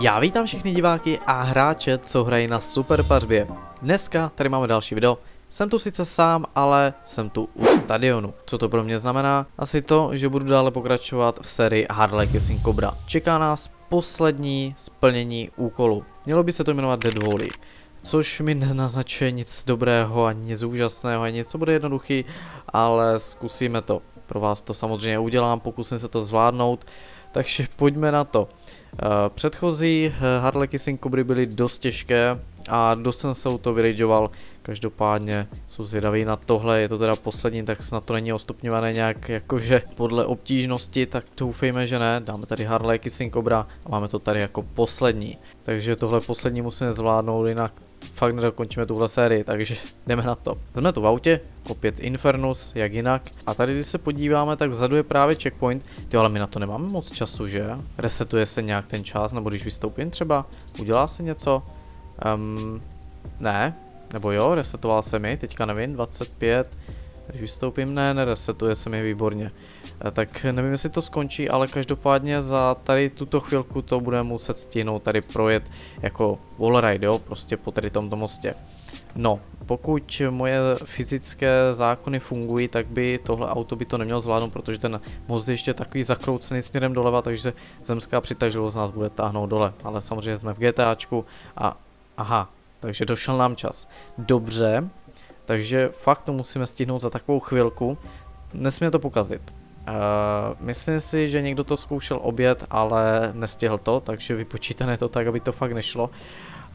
Já vítám všechny diváky a hráče, co hrají na Super Pařbě. Dneska tady máme další video. Jsem tu sice sám, ale jsem tu u stadionu. Co to pro mě znamená? Asi to, že budu dále pokračovat v sérii Harley Kissing Cobra. Čeká nás poslední splnění úkolu. Mělo by se to jmenovat Dead Volley. Což mi nenaznačuje nic dobrého, ani nic úžasného, ani nic, co bude jednoduchý, ale zkusíme to. Pro vás to samozřejmě udělám, pokusím se to zvládnout. Takže pojďme na to. Uh, předchozí Harley Kissing Cobry byly dost těžké a dost jsem se u to vyrageoval. Každopádně jsou zvědavý na tohle, je to teda poslední, tak snad to není ostupňované nějak jakože podle obtížnosti, tak doufejme, že ne. Dáme tady Harley Kissing Cobra a máme to tady jako poslední. Takže tohle poslední musíme zvládnout, jinak fakt nedokončíme tuhle sérii, takže jdeme na to. Jsme tu v autě, opět Infernus, jak jinak. A tady, když se podíváme, tak vzadu je právě checkpoint. Ty, ale my na to nemáme moc času, že? Resetuje se nějak ten čas, nebo když vystoupím třeba, udělá se něco? Um, ne, nebo jo, resetoval se mi, teďka nevím, 25. Když vystoupím, ne, neresetuje se mi výborně. E, tak nevím, jestli to skončí, ale každopádně za tady tuto chvilku to budeme muset stihnout tady projet jako wallride, jo, prostě po tady tomto mostě. No, pokud moje fyzické zákony fungují, tak by tohle auto by to nemělo zvládnout, protože ten most je ještě takový zakroucený směrem doleva, takže zemská přitažlivost nás bude táhnout dole. Ale samozřejmě jsme v GTAčku a aha, takže došel nám čas. Dobře, takže fakt to musíme stihnout za takovou chvilku. Nesmíme to pokazit. Uh, myslím si, že někdo to zkoušel obět, ale nestihl to, takže vypočítané to tak, aby to fakt nešlo.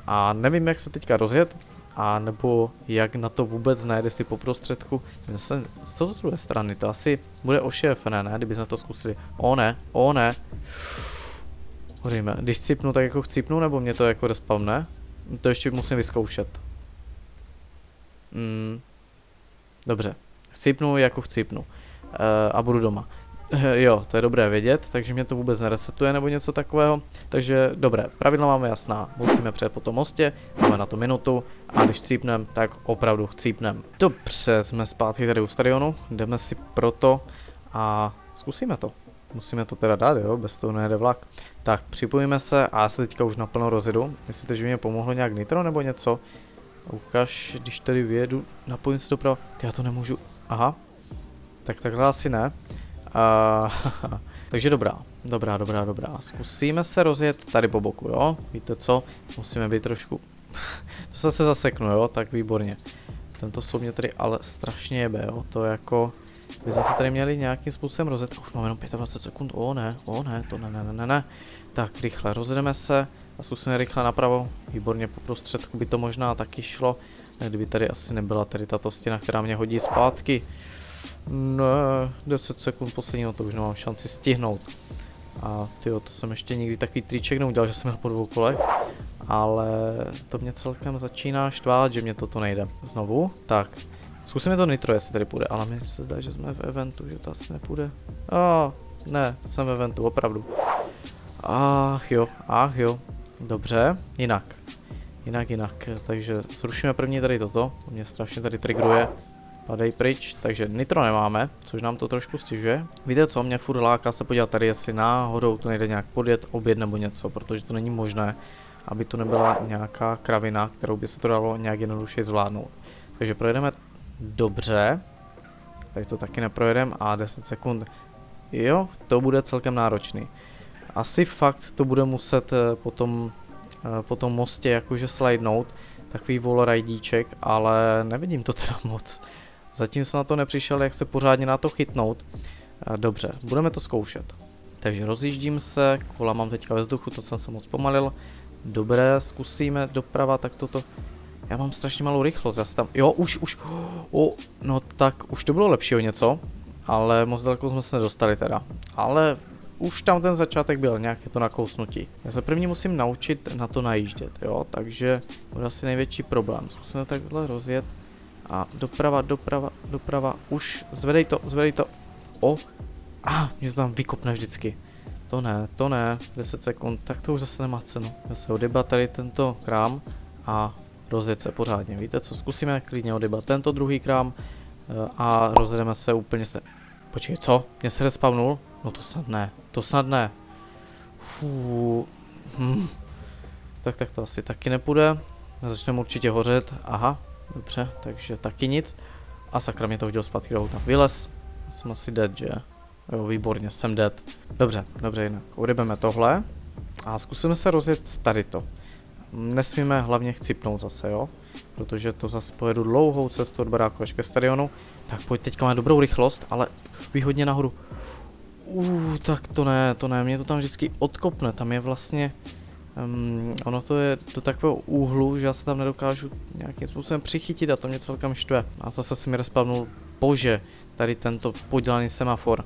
A nevím, jak se teďka rozjet, a nebo jak na to vůbec najde si po prostředku. Myslím, z toho z druhé strany, to asi bude ošéfené, ne? Kdyby jsme to zkusili. O ne, o ne. Hoříme. Když cipnu, tak jako chcípnu, nebo mě to jako respawne? To ještě musím vyzkoušet. Mm. Dobře. Chcípnu jako chcípnu. Uh, a budu doma. jo, to je dobré vědět, takže mě to vůbec neresetuje nebo něco takového. Takže dobré, pravidla máme jasná. Musíme přejet po tom mostě, máme na to minutu a když chcípnem, tak opravdu chcípnem. Dobře, jsme zpátky tady u stadionu, jdeme si proto a zkusíme to. Musíme to teda dát, jo, bez toho nejde vlak. Tak, připojíme se a já se teďka už naplno rozjedu. Myslíte, že mi pomohlo nějak nitro nebo něco? Ukaž, když tady vyjedu, napojím se doprava. Já to nemůžu. Aha. Tak takhle asi ne. Uh, takže dobrá, dobrá, dobrá, dobrá. Zkusíme se rozjet tady po boku, jo? Víte co? Musíme být trošku... to se zase zaseknu, jo? Tak výborně. Tento jsou mě tady ale strašně jebe, jo? To jako... By jsme se tady měli nějakým způsobem rozjet. Už máme jenom 25 sekund. O ne, o ne, to ne, ne, ne, ne. Tak, rychle rozjedeme se a zkusíme rychle napravo. Výborně po prostředku by to možná taky šlo. Kdyby tady asi nebyla tady tato stěna, která mě hodí zpátky. Ne, 10 sekund poslední, no to už nemám šanci stihnout. A tyjo, to jsem ještě nikdy takový triček neudělal, že jsem měl po dvou kolech. Ale to mě celkem začíná štvát, že mě toto nejde. Znovu, tak. Zkusíme to nitro, jestli tady půjde, ale mi se zdá, že jsme v eventu, že to asi nepůjde. A, ne, jsem v eventu, opravdu. Ach jo, ach jo. Dobře, jinak. Jinak, jinak. Takže zrušíme první tady toto, to mě strašně tady trigruje. Padej pryč, takže nitro nemáme, což nám to trošku stěžuje. Víte co, mě furt láká se podívat tady, jestli náhodou to nejde nějak podjet, oběd nebo něco, protože to není možné, aby to nebyla nějaká kravina, kterou by se to dalo nějak jednoduše zvládnout. Takže projedeme dobře, tady to taky neprojedeme a 10 sekund, jo, to bude celkem náročný. Asi fakt to bude muset eh, potom eh, po tom mostě jakože slidenout, takový wallridíček, ale nevidím to teda moc. Zatím jsem na to nepřišel, jak se pořádně na to chytnout. Dobře, budeme to zkoušet. Takže rozjíždím se, kola mám teďka ve vzduchu, to jsem se moc pomalil. Dobré, zkusíme doprava, tak toto... Já mám strašně malou rychlost, já tam... Jo, už, už... O, no tak, už to bylo lepší o něco. Ale moc daleko jsme se nedostali teda. Ale už tam ten začátek byl, nějaké to nakousnutí. Já se první musím naučit na to najíždět, jo, takže bude asi největší problém. Zkusíme takhle rozjet. A doprava, doprava, doprava, už, zvedej to, zvedej to. O, a, ah, mě to tam vykopne vždycky. To ne, to ne, 10 sekund, tak to už zase nemá cenu. Já se odybat tady tento krám a rozjet se pořádně. Víte co, zkusíme klidně odybat tento druhý krám eh, a rozjedeme se úplně se... Počkej, co? Mě se respawnul? No to snad ne, to snad ne. Hm. Tak, tak to asi taky nepůjde. Začneme určitě hořet. Aha, dobře, takže taky nic. A sakra mě to hodil zpátky do auta. Vylez. Jsem asi dead, že? Jo, výborně, jsem dead. Dobře, dobře, jinak. Urybeme tohle. A zkusíme se rozjet tady to. Nesmíme hlavně chcipnout zase, jo? Protože to zase pojedu dlouhou cestu od baráku až ke stadionu. Tak pojď, teďka má dobrou rychlost, ale výhodně nahoru. Uh, tak to ne, to ne, mě to tam vždycky odkopne, tam je vlastně, um, ono to je do takového úhlu, že já se tam nedokážu nějakým způsobem přichytit a to mě celkem štve. A zase se mi respavnul, bože, tady tento podělaný semafor.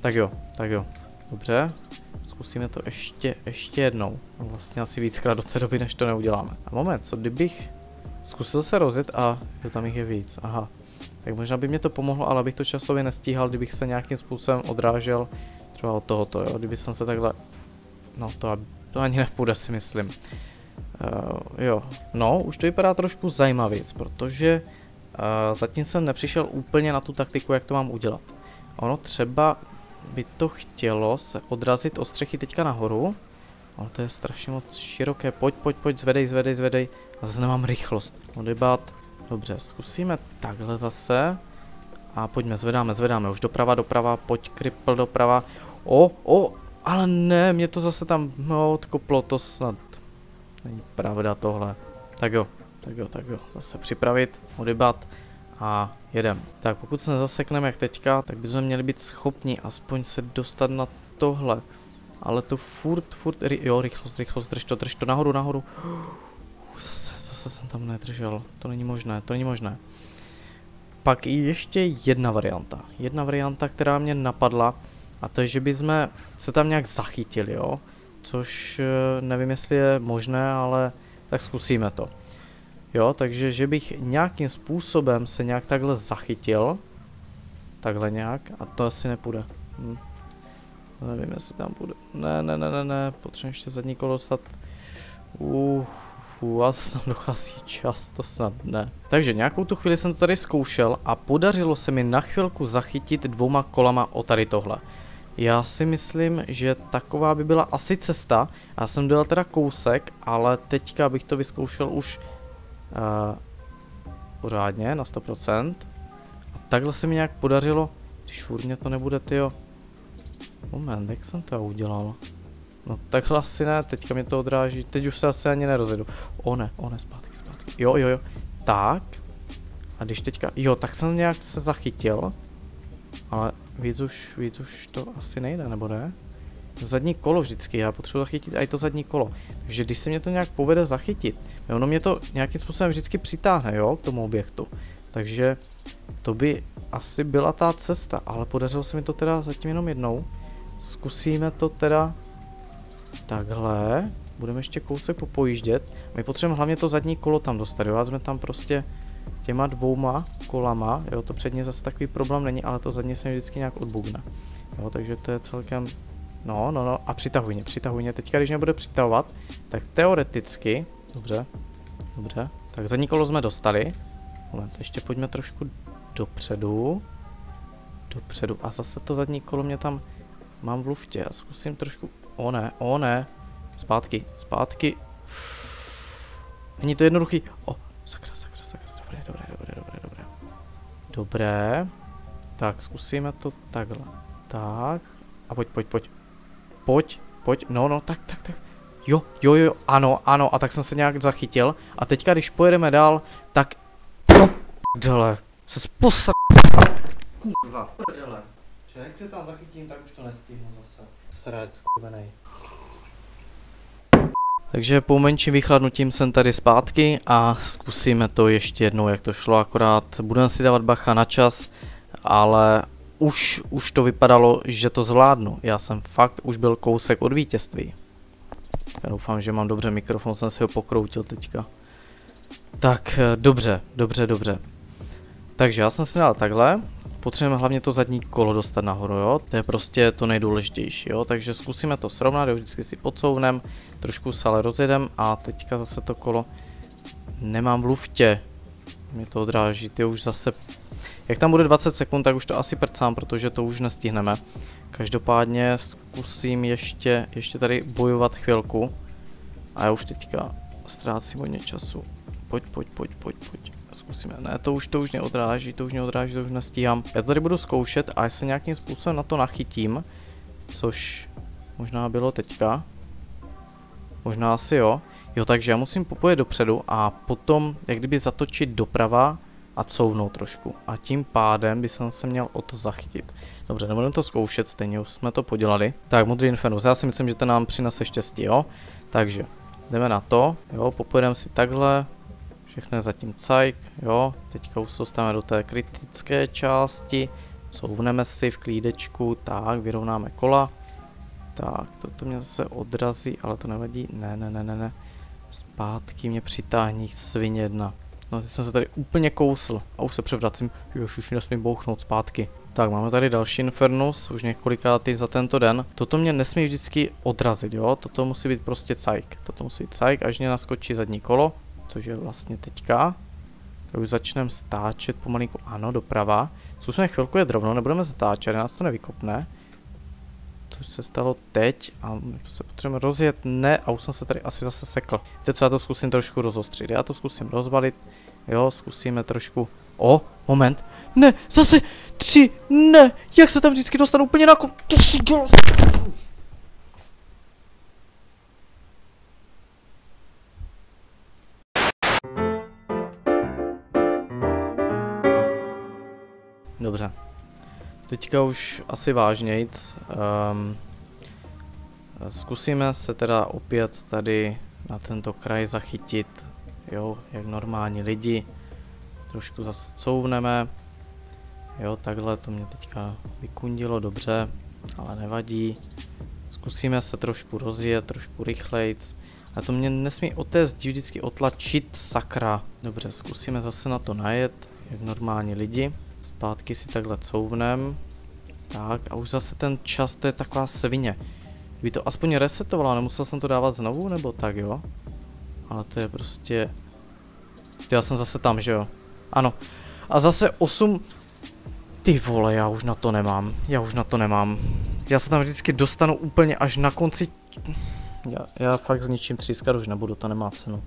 Tak jo, tak jo, dobře, zkusíme to ještě, ještě jednou. Vlastně asi víckrát do té doby, než to neuděláme. A moment, co kdybych zkusil se rozjet a jo, tam jich je víc, aha. Tak možná by mě to pomohlo, ale bych to časově nestíhal, kdybych se nějakým způsobem odrážel třeba od tohoto, jo, kdyby jsem se takhle, no to, to ani nepůjde si myslím. Uh, jo, no, už to vypadá trošku zajímavěc, protože uh, zatím jsem nepřišel úplně na tu taktiku, jak to mám udělat. Ono třeba by to chtělo se odrazit od střechy teďka nahoru, ale to je strašně moc široké, pojď, pojď, pojď, zvedej, zvedej, zvedej, a zase nemám rychlost, odebát, Dobře, zkusíme takhle zase. A pojďme, zvedáme, zvedáme, už doprava, doprava, pojď kripl doprava. O, o, ale ne, mě to zase tam no, odkoplo, to snad není pravda tohle. Tak jo, tak jo, tak jo, zase připravit, odebat a jedem. Tak pokud se nezasekneme jak teďka, tak bychom měli být schopni aspoň se dostat na tohle. Ale to furt, furt, jo, rychlost, rychlost, drž to, drž to, nahoru, nahoru. Zase jsem tam nedržel. To není možné, to není možné. Pak i ještě jedna varianta. Jedna varianta, která mě napadla, a to je, že bychom se tam nějak zachytili, jo. Což eh, nevím, jestli je možné, ale tak zkusíme to. Jo, takže že bych nějakým způsobem se nějak takhle zachytil. Takhle nějak, a to asi nepůjde. Hm. Nevím, jestli tam bude. Ne, ne, ne, ne, ne, potřebuji ještě zadní kolo dostat. Uh, Fů, a snad dochází čas, to snad ne. Takže nějakou tu chvíli jsem to tady zkoušel a podařilo se mi na chvilku zachytit dvouma kolama o tady tohle. Já si myslím, že taková by byla asi cesta. Já jsem dělal teda kousek, ale teďka bych to vyzkoušel už uh, pořádně na 100%. A takhle se mi nějak podařilo, furt to nebude, tyjo. Moment, jak jsem to udělal? No takhle asi ne, teďka mě to odráží, teď už se asi ani nerozjedu. O ne, o ne, zpátky, zpátky. Jo, jo, jo. Tak. A když teďka, jo, tak jsem nějak se zachytil. Ale víc už, víc už to asi nejde, nebo ne? To zadní kolo vždycky, já potřebuji zachytit i to zadní kolo. Takže když se mě to nějak povede zachytit, ono mě to nějakým způsobem vždycky přitáhne, jo, k tomu objektu. Takže to by asi byla ta cesta, ale podařilo se mi to teda zatím jenom jednou. Zkusíme to teda Takhle. Budeme ještě kousek popojíždět. My potřebujeme hlavně to zadní kolo tam dostat, jo? jsme tam prostě těma dvouma kolama, jo, to předně zase takový problém není, ale to zadní se mi vždycky nějak odbugne. Jo, takže to je celkem, no, no, no, a přitahuj mě, přitahuj mě. Teďka, když mě bude přitahovat, tak teoreticky, dobře, dobře, tak zadní kolo jsme dostali. Moment, ještě pojďme trošku dopředu. Dopředu, a zase to zadní kolo mě tam mám v luftě, já zkusím trošku O ne, o ne. Zpátky, zpátky. Není to jednoduchý. O, sakra, sakra, sakra. Dobré, dobré, dobré, dobré, dobré. Dobré. Tak, zkusíme to takhle. Tak. A pojď, pojď, pojď. Pojď, pojď. No, no, tak, tak, tak. Jo, jo, jo, ano, ano. A tak jsem se nějak zachytil. A teďka, když pojedeme dál, tak... Dole. Se sposa... Kurva, prdele. Jak se tam zachytím, tak už to nestihnu zase. Srát, skurvenej. Takže po menším vychladnutím jsem tady zpátky a zkusíme to ještě jednou, jak to šlo, akorát budeme si dávat bacha na čas, ale už, už to vypadalo, že to zvládnu. Já jsem fakt už byl kousek od vítězství. Já doufám, že mám dobře mikrofon, jsem si ho pokroutil teďka. Tak, dobře, dobře, dobře. Takže já jsem si dal takhle, potřebujeme hlavně to zadní kolo dostat nahoru, jo, to je prostě to nejdůležitější, jo, takže zkusíme to srovnat, jo, vždycky si podsouvnem, trošku se ale rozjedem a teďka zase to kolo nemám v luftě, mě to odráží, ty už zase, jak tam bude 20 sekund, tak už to asi prcám, protože to už nestihneme, každopádně zkusím ještě, ještě tady bojovat chvilku, A já už teďka ztrácím hodně času. Pojď, pojď, pojď, pojď, pojď. Zkusíme. Ne, to už to už neodráží, to už neodráží, to už nestíhám. Já to tady budu zkoušet a jestli nějakým způsobem na to nachytím, což možná bylo teďka. Možná asi jo. Jo, takže já musím popojet dopředu a potom jak kdyby zatočit doprava a couvnout trošku. A tím pádem by jsem se měl o to zachytit. Dobře, nebudeme to zkoušet, stejně už jsme to podělali. Tak, modrý Infernus, já si myslím, že to nám přinese štěstí, jo. Takže, jdeme na to, jo, popojedeme si takhle. Všechno je zatím cajk, jo. Teďka už se dostáváme do té kritické části. Couvneme si v klídečku, tak, vyrovnáme kola. Tak, toto mě zase odrazí, ale to nevadí. Ne, ne, ne, ne, ne. Zpátky mě přitáhní svině jedna. No, jsem se tady úplně kousl a už se převracím. Ježiš, nesmím bouchnout zpátky. Tak, máme tady další Infernus, už několikátý za tento den. Toto mě nesmí vždycky odrazit, jo? Toto musí být prostě cajk. Toto musí být cajk, až mě naskočí zadní kolo, což je vlastně teďka. Tak už začneme stáčet pomalinku, ano, doprava. Zkusíme chvilku je rovno, nebudeme zatáčet, nás to nevykopne což se stalo teď a se potřebujeme rozjet, ne, a už jsem se tady asi zase sekl. Teď co, já to zkusím trošku rozostřit, já to zkusím rozbalit, jo, zkusíme trošku, o, moment, ne, zase tři, ne, jak se tam vždycky dostanu úplně na kon... Dobře, Teďka už asi vážnějc. Um, zkusíme se teda opět tady na tento kraj zachytit, jo, jak normální lidi. Trošku zase couvneme. Jo, takhle to mě teďka vykundilo dobře, ale nevadí. Zkusíme se trošku rozjet, trošku rychlejc. A to mě nesmí o té zdi vždycky otlačit, sakra. Dobře, zkusíme zase na to najet, jak normální lidi. Zpátky si takhle couvnem. Tak a už zase ten čas, to je taková svině. Kdyby to aspoň resetovalo, nemusel jsem to dávat znovu, nebo tak jo? Ale to je prostě... Ty, já jsem zase tam, že jo? Ano. A zase 8... Ty vole, já už na to nemám. Já už na to nemám. Já se tam vždycky dostanu úplně až na konci... Já, já fakt zničím třískat už nebudu, to nemá cenu.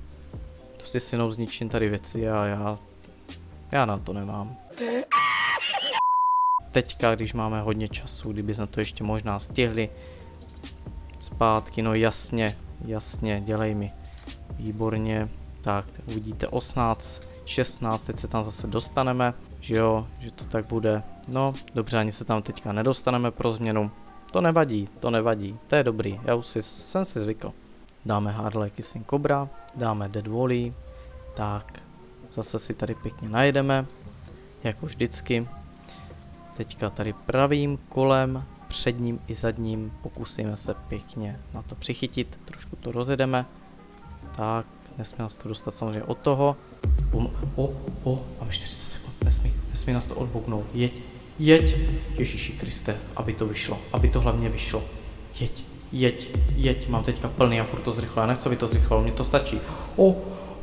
Prostě si jenom zničím tady věci a já... Já na to nemám teďka, když máme hodně času, kdyby jsme to ještě možná stihli. Zpátky, no jasně, jasně, dělej mi. Výborně, tak uvidíte 18, 16, teď se tam zase dostaneme, že jo, že to tak bude. No, dobře, ani se tam teďka nedostaneme pro změnu. To nevadí, to nevadí, to je dobrý, já už si, jsem si zvykl. Dáme Harley Kissing Cobra, dáme Dead Wally, tak zase si tady pěkně najdeme, jako vždycky. Teďka tady pravým kolem, předním i zadním pokusíme se pěkně na to přichytit, trošku to rozjedeme. Tak, nesmí nás to dostat samozřejmě od toho. O, o, o, máme 40 sekund, nesmí, nesmí nás to odbouknout, jeď, jeď, Ježíši Kriste, aby to vyšlo, aby to hlavně vyšlo, jeď, jeď, jeď, mám teďka plný a furt to zrychlilo, já nechci, aby to zrychlilo, mně to stačí. O,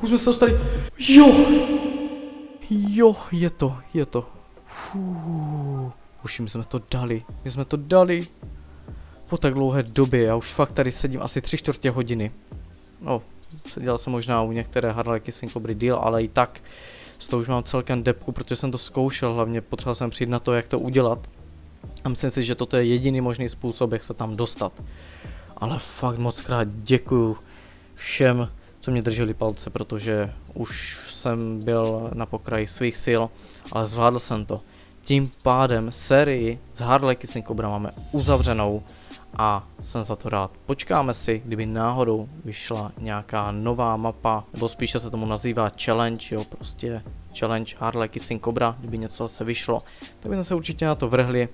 už jsme se dostali, jo, jo, je to, je to, Fuuu. Už jsme to dali. My jsme to dali. Po tak dlouhé době. Já už fakt tady sedím asi tři čtvrtě hodiny. No, seděl jsem možná u některé Harley Kissing Cobry deal, ale i tak z toho už mám celkem depku, protože jsem to zkoušel, hlavně potřeboval jsem přijít na to, jak to udělat. A myslím si, že toto je jediný možný způsob, jak se tam dostat. Ale fakt moc krát děkuju všem, co mě drželi palce, protože už jsem byl na pokraji svých sil, ale zvládl jsem to. Tím pádem sérii z Harley Kissing Cobra máme uzavřenou a jsem za to rád. Počkáme si, kdyby náhodou vyšla nějaká nová mapa, nebo spíše se tomu nazývá challenge, jo, prostě challenge Harley Kissing Cobra, kdyby něco se vyšlo, tak bychom se určitě na to vrhli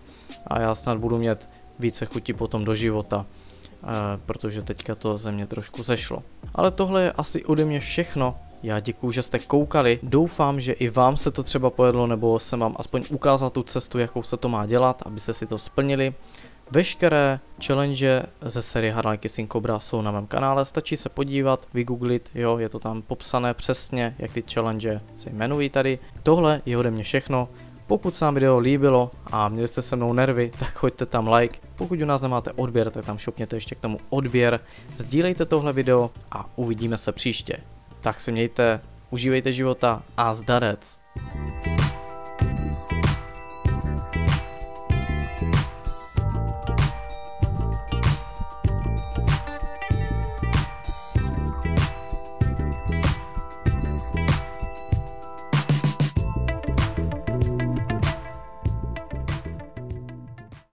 a já snad budu mít více chuti potom do života. Protože teďka to ze mě trošku zešlo. Ale tohle je asi ode mě všechno. Já děkuji, že jste koukali. Doufám, že i vám se to třeba pojedlo, nebo jsem vám aspoň ukázal tu cestu, jakou se to má dělat, abyste si to splnili. Veškeré challenge ze série Harley Kissing Cobra jsou na mém kanále, stačí se podívat, vygooglit, jo, je to tam popsané přesně, jak ty challenge se jmenují tady. Tohle je ode mě všechno. Pokud se vám video líbilo a měli jste se mnou nervy, tak choďte tam like. Pokud u nás nemáte odběr, tak tam šopněte ještě k tomu odběr. Sdílejte tohle video a uvidíme se příště. Tak se mějte, užívejte života a zdarec.